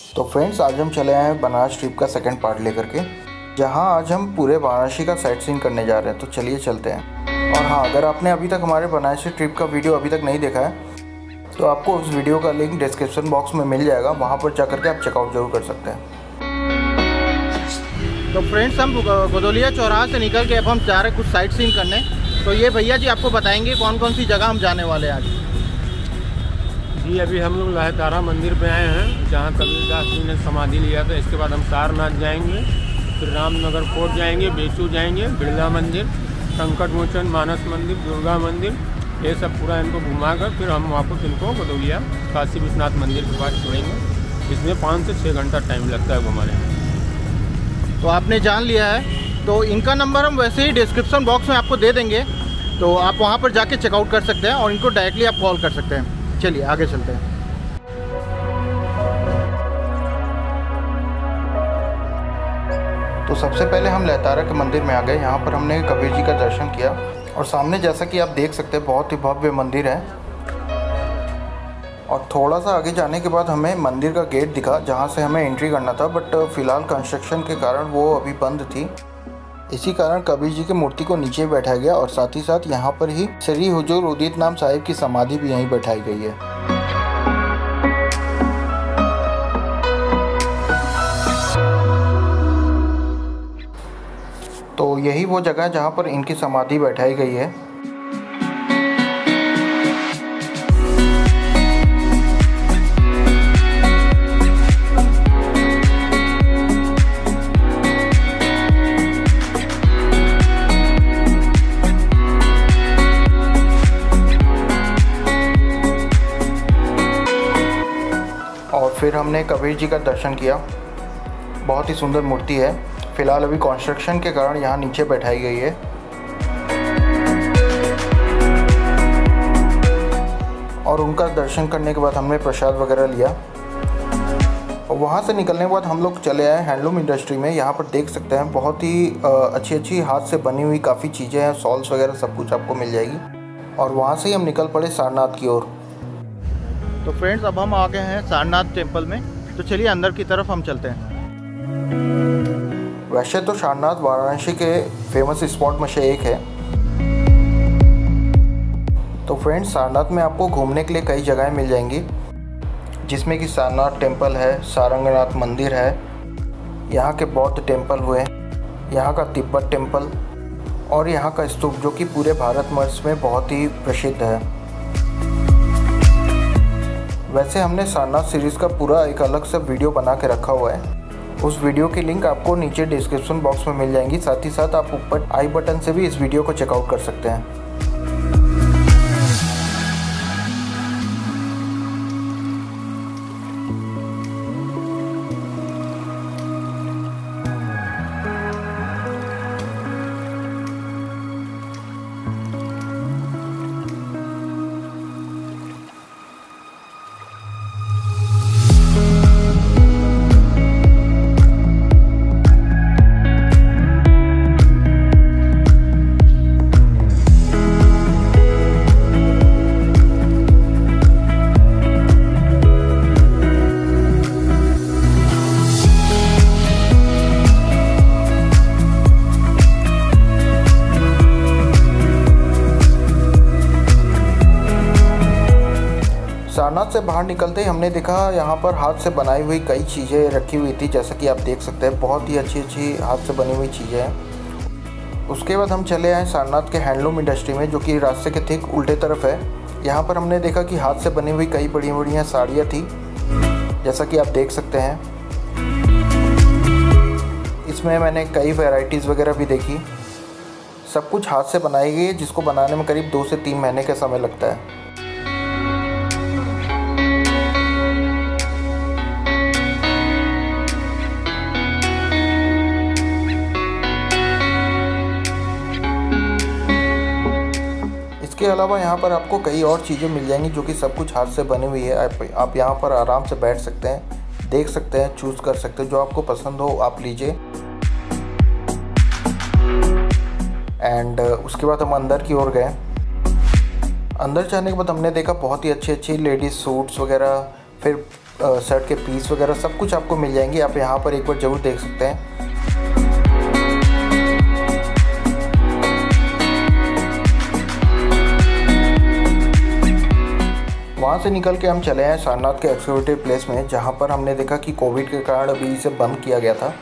तो फ्रेंड्स आज हम चले आए हैं बनारस ट्रिप का सेकंड पार्ट लेकर के, जहाँ आज हम पूरे वाराणसी का साइट सीन करने जा रहे हैं। तो चलिए चलते हैं। और हाँ अगर आपने अभी तक हमारे बनारसी ट्रिप का वीडियो अभी तक नहीं देखा है तो आपको उस वीडियो का लिंक डिस्क्रिप्शन बॉक्स में मिल जाएगा। वहाँ पर जा के आप चेकआउट ज़रूर कर सकते हैं। तो फ्रेंड्स हम गदौलिया चौराहा से निकल के अब हम जा रहे हैं कुछ साइट सीन करने। तो ये भैया जी आपको बताएँगे कौन कौन सी जगह हम जाने वाले हैं आज। जी, अभी हम लोग लहतारा मंदिर पे आए हैं, जहाँ कबीरदास जी ने समाधि लिया था। इसके बाद हम सारनाथ जाएँगे, फिर रामनगर फोर्ट जाएँगे, बेचू जाएँगे, बिरला मंदिर संकट मोचन मानस मंदिर, दुर्गा मंदिर, ये सब पूरा इनको घुमाकर फिर हम वापस इनको बदौलिया काशी विश्वनाथ मंदिर के पास छोड़ेंगे। इसमें पाँच से छः घंटा टाइम लगता है घुमाने में। तो आपने जान लिया है। तो इनका नंबर हम वैसे ही डिस्क्रिप्शन बॉक्स में आपको दे देंगे। तो आप वहाँ पर जाके चेकआउट कर सकते हैं और इनको डायरेक्टली आप कॉल कर सकते हैं। चलिए, आगे चलते हैं। तो सबसे पहले हम लहतारा के मंदिर में आ गए। यहाँ पर हमने कबीर जी का दर्शन किया। और सामने जैसा कि आप देख सकते हैं, बहुत ही भव्य मंदिर है। और थोड़ा सा आगे जाने के बाद हमें मंदिर का गेट दिखा, जहाँ से हमें एंट्री करना था। बट फ़िलहाल कंस्ट्रक्शन के कारण वो अभी बंद थी। इसी कारण कबीर जी की मूर्ति को नीचे बैठा गया और साथ ही साथ यहाँ पर ही श्री हुजूर उदित नाम साहिब की समाधि भी यहीं बैठाई गई है। तो यही वो जगह है जहाँ पर इनकी समाधि बैठाई गई है। कबीर जी का दर्शन किया। बहुत ही सुंदर मूर्ति है। फ़िलहाल अभी कंस्ट्रक्शन के कारण यहाँ नीचे बैठाई गई है। और उनका दर्शन करने के बाद हमने प्रसाद वगैरह लिया। और वहाँ से निकलने के बाद हम लोग चले आए हैंडलूम इंडस्ट्री में। यहाँ पर देख सकते हैं, बहुत ही अच्छी अच्छी हाथ से बनी हुई काफ़ी चीज़ें हैं। सॉल्स वगैरह सब कुछ आपको मिल जाएगी। और वहाँ से ही हम निकल पड़े सारनाथ की ओर। तो फ्रेंड्स, अब हम आ गए हैं सारनाथ टेंपल में। तो चलिए अंदर की तरफ़ हम चलते हैं। वैसे तो सारनाथ वाराणसी के फ़ेमस स्पॉट में से एक है। तो फ्रेंड्स सारनाथ में आपको घूमने के लिए कई जगहें मिल जाएँगी, जिसमें कि सारनाथ टेंपल है, सारंगनाथ मंदिर है, यहाँ के बौद्ध टेंपल हुए, यहाँ का तिब्बत टेंपल और यहाँ का स्तूप, जो कि पूरे भारतवर्ष में बहुत ही प्रसिद्ध है। वैसे हमने सारनाथ सीरीज़ का पूरा एक अलग सा वीडियो बना के रखा हुआ है। उस वीडियो की लिंक आपको नीचे डिस्क्रिप्शन बॉक्स में मिल जाएँगी। साथ ही साथ आप ऊपर आई बटन से भी इस वीडियो को चेकआउट कर सकते हैं। सारनाथ से बाहर निकलते ही हमने देखा यहाँ पर हाथ से बनाई हुई कई चीज़ें रखी हुई थी, जैसा कि आप देख सकते हैं, बहुत ही अच्छी अच्छी हाथ से बनी हुई चीज़ें हैं। उसके बाद हम चले आए सारनाथ के हैंडलूम इंडस्ट्री में, जो कि रास्ते के ठीक उल्टे तरफ़ है। यहाँ पर हमने देखा कि हाथ से बनी हुई कई बड़ी बड़ी साड़ियाँ थी, जैसा कि आप देख सकते हैं। इसमें मैंने कई वेराइटीज़ वगैरह भी देखी। सब कुछ हाथ से बनाई गई है, जिसको बनाने में करीब दो से तीन महीने का समय लगता है। अलावा यहाँ पर आपको कई और चीज़ें मिल जाएँगी जो कि सब कुछ हाथ से बनी हुई है। आप, यहाँ पर आराम से बैठ सकते हैं देख सकते हैं चूज़ कर सकते हैं जो आपको पसंद हो आप लीजिए। एंड उसके बाद हम अंदर की ओर गए। अंदर जाने के बाद हमने देखा बहुत ही अच्छी अच्छी लेडीज़ सूट्स वगैरह फिर शर्ट के पीस वगैरह सब कुछ आपको मिल जाएँगे। आप यहाँ पर एक बार ज़रूर देख सकते हैं। वहाँ से निकल के हम चले हैं सारनाथ के एक्सक्लूटिव प्लेस में, जहाँ पर हमने देखा कि कोविड के कारण अभी इसे बंद किया गया था।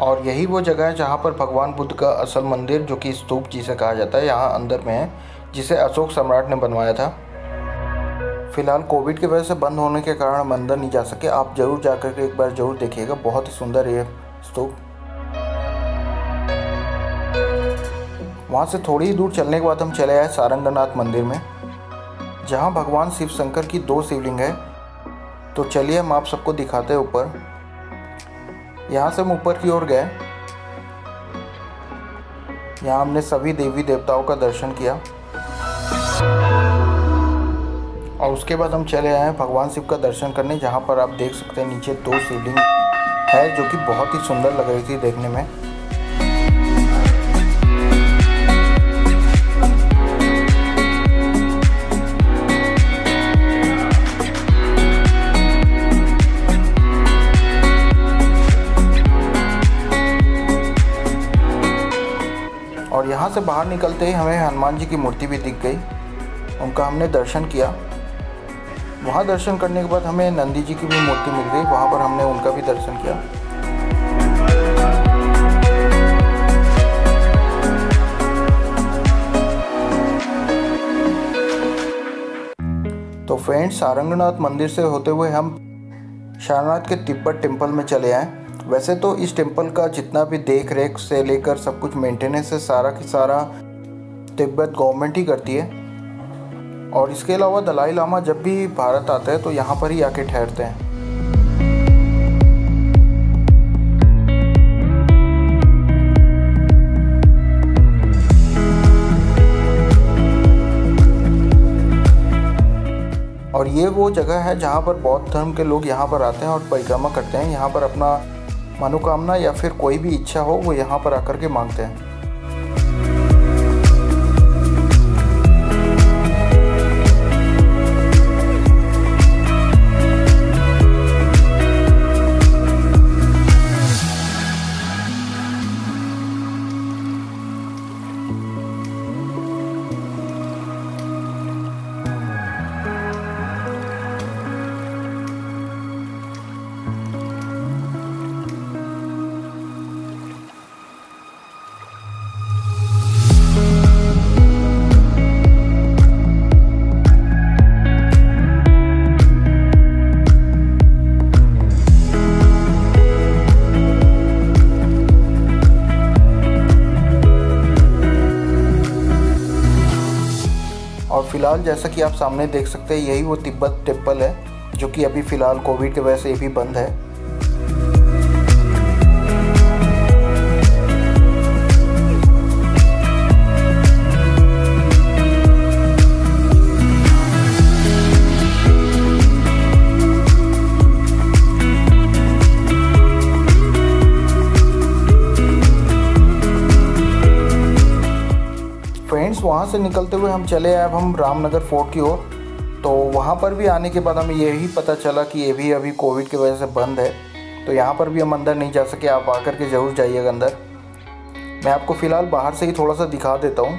और यही वो जगह है जहाँ पर भगवान बुद्ध का असल मंदिर, जो कि स्तूप जिसे कहा जाता है, यहाँ अंदर में है, जिसे अशोक सम्राट ने बनवाया था। फ़िलहाल कोविड की वजह से बंद होने के कारण हम अंदर नहीं जा सके। आप ज़रूर जा कर के एक बार ज़रूर देखिएगा, बहुत ही सुंदर ये स्तूप। वहाँ से थोड़ी ही दूर चलने के बाद हम चले आए सारंगनाथ मंदिर में। जहाँ भगवान शिव शंकर की दो शिवलिंग है। तो चलिए हम आप सबको दिखाते हैं ऊपर। यहाँ से हम ऊपर की ओर गए। यहाँ हमने सभी देवी देवताओं का दर्शन किया। और उसके बाद हम चले आए भगवान शिव का दर्शन करने, जहाँ पर आप देख सकते हैं नीचे दो शिवलिंग है, जो कि बहुत ही सुंदर लग रही थी देखने में। और यहाँ से बाहर निकलते ही हमें हनुमान जी की मूर्ति भी दिख गई। उनका हमने दर्शन किया। वहाँ दर्शन करने के बाद हमें नंदी जी की भी मूर्ति मिल गई। वहाँ पर हमने उनका भी दर्शन किया। तो फ्रेंड्स, सारंगनाथ मंदिर से होते हुए हम सारनाथ के तिब्बत टेंपल में चले आए। वैसे तो इस टेंपल का जितना भी देख रेख से लेकर सब कुछ मेंटेनेंस है सारा की सारा तिब्बत गवर्नमेंट ही करती है। और इसके अलावा दलाई लामा जब भी भारत आता है तो यहाँ पर ही आके ठहरते हैं। और ये वो जगह है जहाँ पर बौद्ध धर्म के लोग यहाँ पर आते हैं और परिक्रमा करते हैं। यहाँ पर अपना मनोकामना या फिर कोई भी इच्छा हो वो यहाँ पर आकर के मांगते हैं। फ़िलहाल जैसा कि आप सामने देख सकते हैं, यही वो तिब्बत टेंपल है, जो कि अभी फ़िलहाल कोविड की वजह से भी बंद है। से निकलते हुए हम चले अब हम रामनगर फोर्ट की ओर। तो वहाँ पर भी आने के बाद हमें यही पता चला कि ये भी अभी कोविड की वजह से बंद है। तो यहाँ पर भी हम अंदर नहीं जा सके, आप आकर के ज़रूर जाइएगा अंदर। मैं आपको फ़िलहाल बाहर से ही थोड़ा सा दिखा देता हूँ।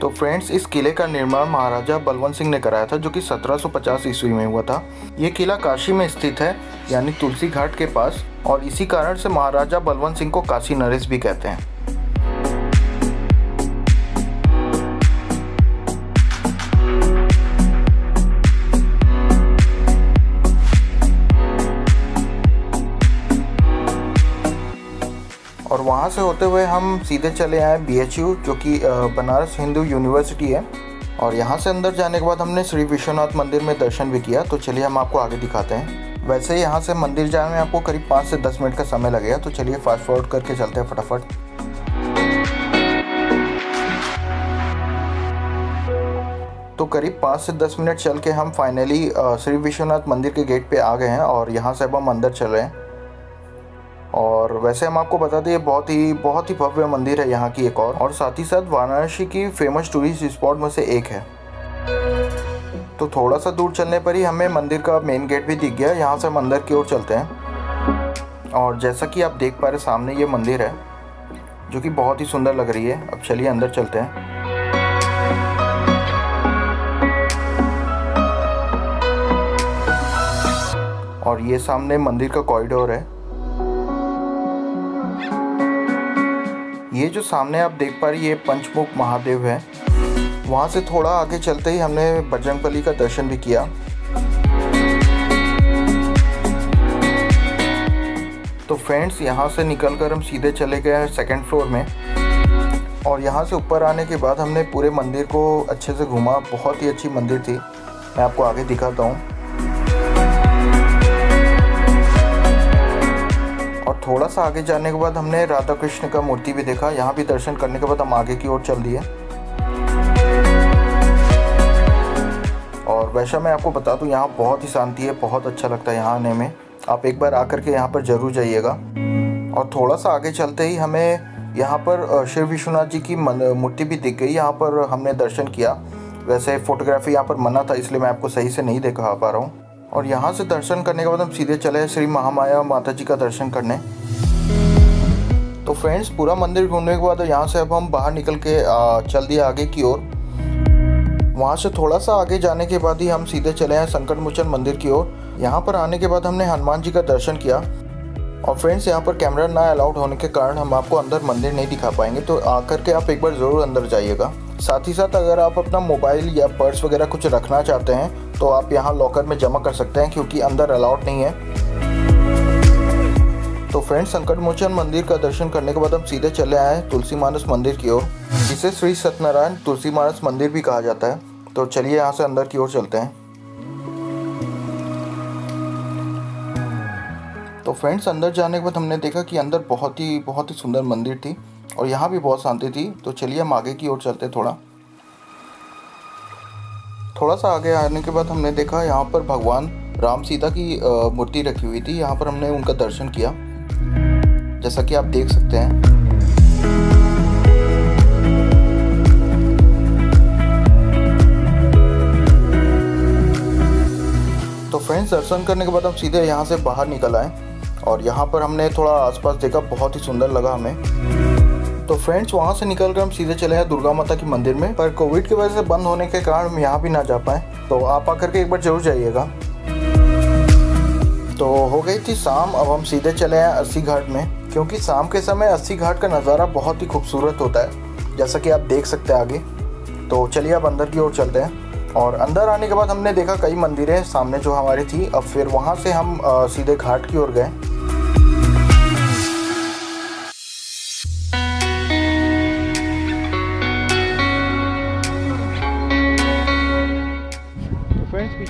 तो फ्रेंड्स, इस किले का निर्माण महाराजा बलवंत सिंह ने कराया था, जो कि 1750 ईस्वी में हुआ था। ये किला काशी में स्थित है, यानी तुलसी घाट के पास, और इसी कारण से महाराजा बलवंत सिंह को काशी नरेश भी कहते हैं। वहाँ से होते हुए हम सीधे चले आए बी एच यू जो कि बनारस हिंदू यूनिवर्सिटी है। और यहाँ से अंदर जाने के बाद हमने श्री विश्वनाथ मंदिर में दर्शन भी किया। तो चलिए हम आपको आगे दिखाते हैं। वैसे यहाँ से मंदिर जाने में आपको करीब पाँच से दस मिनट का समय लगेगा। तो चलिए फास्ट फॉरवर्ड करके चलते हैं फटाफट। तो करीब पाँच से दस मिनट चल के हम फाइनली श्री विश्वनाथ मंदिर के गेट पे आ गए हैं। और यहाँ से अब हम अंदर चल रहे हैं। और वैसे हम आपको बता दें बहुत ही बहुत ही भव्य मंदिर है यहाँ की एक और। और साथ ही साथ वाराणसी की फ़ेमस टूरिस्ट स्पॉट में से एक है। तो थोड़ा सा दूर चलने पर ही हमें मंदिर का मेन गेट भी दिख गया। यहाँ से हम अंदर की ओर चलते हैं। और जैसा कि आप देख पा रहे सामने ये मंदिर है, जो कि बहुत ही सुंदर लग रही है। अब चलिए अंदर चलते हैं। और ये सामने मंदिर का कॉरिडोर है। ये जो सामने आप देख पा रही ये पंचमुख महादेव है। वहाँ से थोड़ा आगे चलते ही हमने बजरंगबली का दर्शन भी किया। तो फ्रेंड्स, यहाँ से निकलकर हम सीधे चले गए हैं सेकेंड फ्लोर में। और यहाँ से ऊपर आने के बाद हमने पूरे मंदिर को अच्छे से घूमा। बहुत ही अच्छी मंदिर थी। मैं आपको आगे दिखाता हूँ। थोड़ा सा आगे जाने के बाद हमने राधा कृष्ण का मूर्ति भी देखा। यहाँ भी दर्शन करने के बाद हम आगे की ओर चल दिए और वैसा मैं आपको बता दूँ, यहाँ बहुत ही शांति है, बहुत अच्छा लगता है यहाँ आने में। आप एक बार आकर के यहाँ पर ज़रूर जाइएगा। और थोड़ा सा आगे चलते ही हमें यहाँ पर शिव विश्वनाथ जी की मूर्ति भी दिख गई। यहाँ पर हमने दर्शन किया। वैसे फ़ोटोग्राफी यहाँ पर मना था, इसलिए मैं आपको सही से नहीं दिखा पा रहा हूँ। और यहाँ से दर्शन करने के बाद हम सीधे चले श्री महामाया माता जी का दर्शन करने। तो फ्रेंड्स पूरा मंदिर घूमने के बाद यहाँ से अब हम बाहर निकल के चल दिए आगे की ओर। वहाँ से थोड़ा सा आगे जाने के बाद ही हम सीधे चले हैं संकट मोचन मंदिर की ओर। यहाँ पर आने के बाद हमने हनुमान जी का दर्शन किया। और फ्रेंड्स यहाँ पर कैमरा ना अलाउड होने के कारण हम आपको अंदर मंदिर नहीं दिखा पाएँगे। तो आकर के आप एक बार ज़रूर अंदर जाइएगा। साथ ही साथ अगर आप अपना मोबाइल या पर्स वगैरह कुछ रखना चाहते हैं तो आप यहाँ लॉकर में जमा कर सकते हैं क्योंकि अंदर अलाउड नहीं है। तो फ्रेंड्स संकट मोचन मंदिर का दर्शन करने के बाद हम सीधे चले आए तुलसी मानस मंदिर की ओर। जिसे श्री सत्यनारायण तुलसी मानस मंदिर भी कहा जाता है। तो चलिए यहाँ से अंदर की ओर चलते हैं। तो फ्रेंड्स अंदर जाने के बाद हमने देखा कि अंदर बहुत ही बहुत ही सुंदर मंदिर थी। और यहाँ भी बहुत शांति थी। तो चलिए हम आगे की ओर चलते थोड़ा। थोड़ा सा आगे आने के बाद हमने देखा यहाँ पर भगवान राम सीता की मूर्ति रखी हुई थी। यहाँ पर हमने उनका दर्शन किया। जैसा कि आप देख सकते हैं। तो फ्रेंड्स, दर्शन करने के बाद हम सीधे यहाँ से बाहर निकल आए। और यहाँ पर हमने थोड़ा आसपास देखा। बहुत ही सुंदर लगा हमें। तो फ्रेंड्स वहाँ से निकल कर हम सीधे चले हैं दुर्गा माता के मंदिर में। पर कोविड की वजह से बंद होने के कारण हम यहाँ भी ना जा पाए। तो आप आकर के एक बार ज़रूर जाइएगा। तो हो गई थी शाम, अब हम सीधे चले हैं अस्सी घाट में। क्योंकि शाम के समय अस्सी घाट का नज़ारा बहुत ही खूबसूरत होता है, जैसा कि आप देख सकते हैं आगे। तो चलिए अब अंदर की ओर चलते हैं। और अंदर आने के बाद हमने देखा कई मंदिरें सामने जो हमारी थी। अब फिर वहाँ से हम सीधे घाट की ओर गए।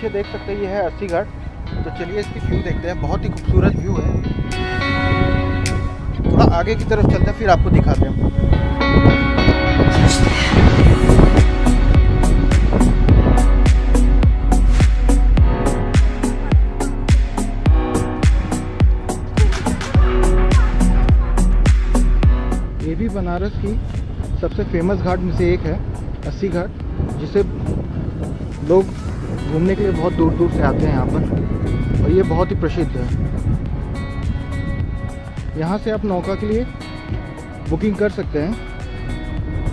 पीछे देख सकते हैं, ये है अस्सी घाट तो चलिए इसकी व्यू देखते हैं, बहुत ही खूबसूरत व्यू है। थोड़ा आगे की तरफ़ चलते हैं, फिर आपको दिखाते हैं। ये भी बनारस की सबसे फ़ेमस घाट में से एक है अस्सी घाट जिसे लोग घूमने के लिए बहुत दूर दूर से आते हैं यहाँ पर। और ये बहुत ही प्रसिद्ध है। यहाँ से आप नौका के लिए बुकिंग कर सकते हैं।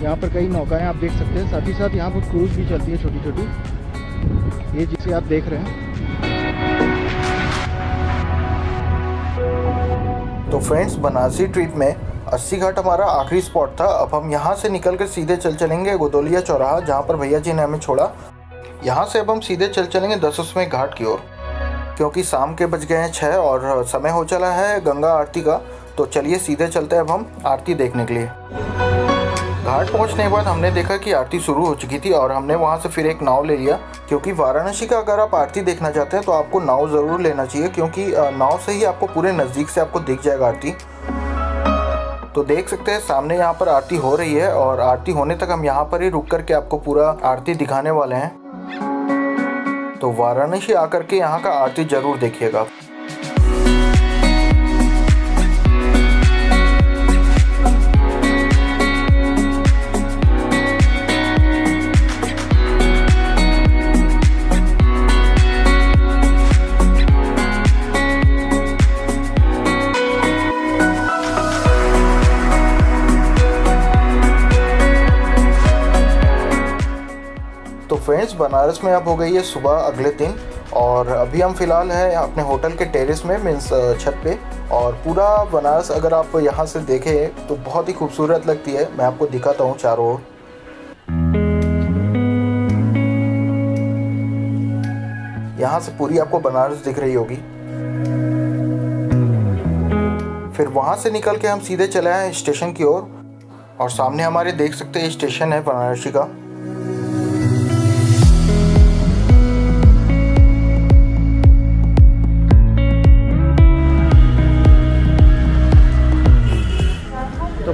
यहाँ पर कई नौकाएँ आप देख सकते हैं। साथ ही साथ यहाँ पर क्रूज़ भी चलती है छोटी छोटी ये जिसे आप देख रहे हैं। तो फ्रेंड्स, बनारसी ट्रिप में अस्सी घाट हमारा आखिरी स्पॉट था। अब हम यहाँ से निकल कर सीधे चल चलेंगे गोदोलिया चौराहा, जहाँ पर भैया जी ने हमें छोड़ा। यहाँ से अब हम सीधे चल चलेंगे दसवें घाट की ओर। क्योंकि शाम के बज गए हैं छः और समय हो चला है गंगा आरती का। तो चलिए सीधे चलते हैं अब हम आरती देखने के लिए। घाट पहुँचने के बाद हमने देखा कि आरती शुरू हो चुकी थी और हमने वहाँ से फिर एक नाव ले लिया। क्योंकि वाराणसी का अगर आप आरती देखना चाहते हैं तो आपको नाव ज़रूर लेना चाहिए, क्योंकि नाव से ही आपको पूरे नज़दीक से आपको दिख जाएगा आरती। तो देख सकते हैं, सामने यहाँ पर आरती हो रही है और आरती होने तक हम यहाँ पर ही रुक करके आपको पूरा आरती दिखाने वाले हैं। तो वाराणसी आकर के यहाँ का आरती ज़रूर देखिएगा। बनारस में अब हो गई है सुबह अगले दिन। और अभी हम फ़िलहाल हैं अपने होटल के टेरेस में मीन्स छत पे। और पूरा बनारस अगर आप यहाँ से देखें तो बहुत ही खूबसूरत लगती है। मैं आपको दिखाता हूँ चारों ओर। यहाँ से पूरी आपको बनारस दिख रही होगी। फिर वहाँ से निकल के हम सीधे चले आए स्टेशन की ओर। और, और सामने हमारे देख सकते हैं स्टेशन है बनारसी का।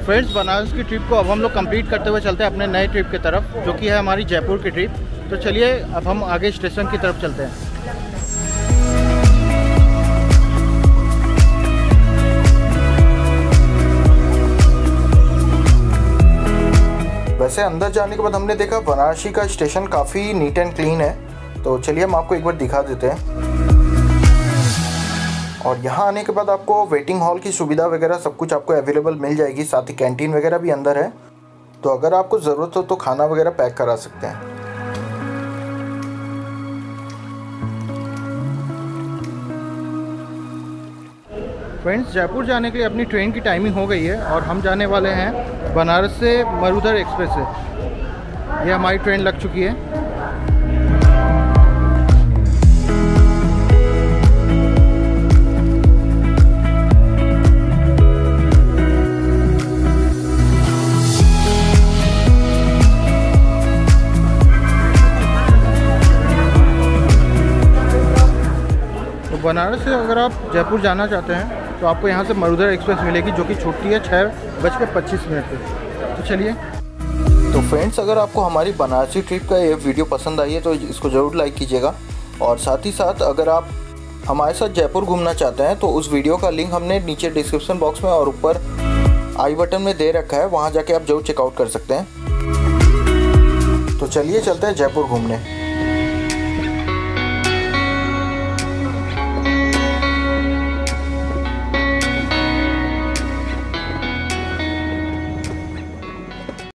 फ्रेंड्स बनारस की ट्रिप को अब हम लोग कंप्लीट करते हुए चलते हैं अपने नए ट्रिप की तरफ़, जो कि है हमारी जयपुर की ट्रिप तो चलिए, अब हम आगे स्टेशन की तरफ़ चलते हैं। वैसे अंदर जाने के बाद हमने देखा, बनारसी का स्टेशन काफ़ी नीट एंड क्लीन है। तो चलिए, हम आपको एक बार दिखा देते हैं। और यहाँ आने के बाद आपको वेटिंग हॉल की सुविधा वगैरह सब कुछ आपको अवेलेबल मिल जाएगी, साथ ही कैंटीन वगैरह भी अंदर है। तो अगर आपको ज़रूरत हो तो खाना वगैरह पैक करा सकते हैं। फ्रेंड्स जयपुर जाने के लिए अपनी ट्रेन की टाइमिंग हो गई है और हम जाने वाले हैं बनारस से मरुधर एक्सप्रेस से। ये हमारी ट्रेन लग चुकी है। बनारस से अगर आप जयपुर जाना चाहते हैं तो आपको यहाँ से मरुधर एक्सप्रेस मिलेगी, जो कि छुट्टी है छः बज के पच्चीस मिनट पर तो चलिए। तो फ्रेंड्स अगर आपको हमारी बनारसी ट्रिप का ये वीडियो पसंद आई है तो इसको ज़रूर लाइक कीजिएगा। और साथ ही साथ, अगर आप हमारे साथ जयपुर घूमना चाहते हैं तो उस वीडियो का लिंक हमने नीचे डिस्क्रिप्शन बॉक्स में और ऊपर आई बटन में दे रखा है, वहाँ जाके आप ज़रूर चेकआउट कर सकते हैं। तो चलिए चलते हैं जयपुर घूमने।